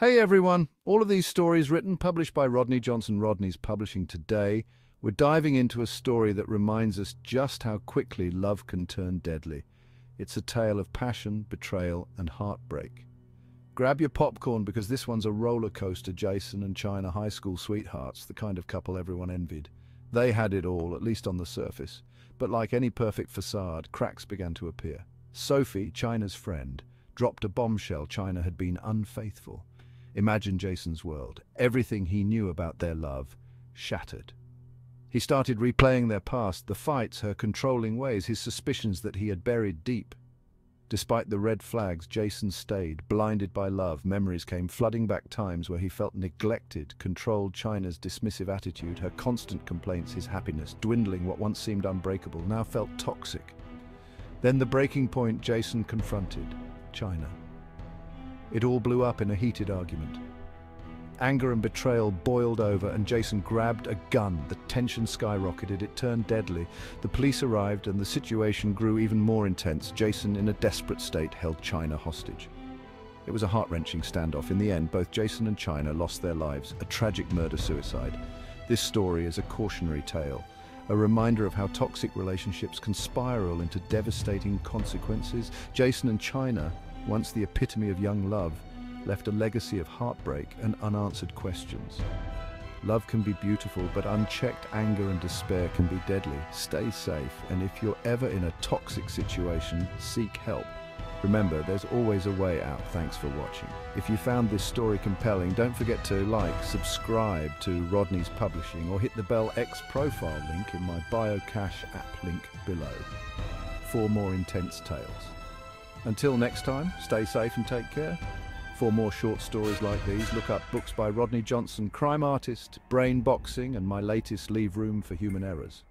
Hey everyone! All of these stories written, published by Rodney Johnson Rodney's Publishing today. We're diving into a story that reminds us just how quickly love can turn deadly. It's a tale of passion, betrayal, and heartbreak. Grab your popcorn because this one's a roller coaster, Jason and China high school sweethearts, the kind of couple everyone envied. They had it all, at least on the surface. But like any perfect facade, cracks began to appear. Sophie, China's friend, dropped a bombshell China had been unfaithful. Imagine Jason's world. Everything he knew about their love shattered. He started replaying their past, the fights, her controlling ways, his suspicions that he had buried deep. Despite the red flags, Jason stayed, blinded by love. Memories came flooding back times where he felt neglected, controlled China's dismissive attitude, her constant complaints, his happiness, dwindling what once seemed unbreakable, now felt toxic. Then the breaking point Jason confronted, China. It all blew up in a heated argument. Anger and betrayal boiled over and Jason grabbed a gun. The tension skyrocketed, it turned deadly. The police arrived and the situation grew even more intense. Jason, in a desperate state, held China hostage. It was a heart-wrenching standoff. In the end, both Jason and China lost their lives, a tragic murder-suicide. This story is a cautionary tale, a reminder of how toxic relationships can spiral into devastating consequences. Jason and China once the epitome of young love, left a legacy of heartbreak and unanswered questions. Love can be beautiful, but unchecked anger and despair can be deadly. Stay safe, and if you're ever in a toxic situation, seek help. Remember, there's always a way out. Thanks for watching. If you found this story compelling, don't forget to like, subscribe to Rodney's Publishing, or hit the Bell X profile link in my BioCash app link below for more intense tales. Until next time, stay safe and take care. For more short stories like these, look up books by Rodney Johnson, Crime Artist, Brain Boxing, and my latest Leave Room for Human Errors.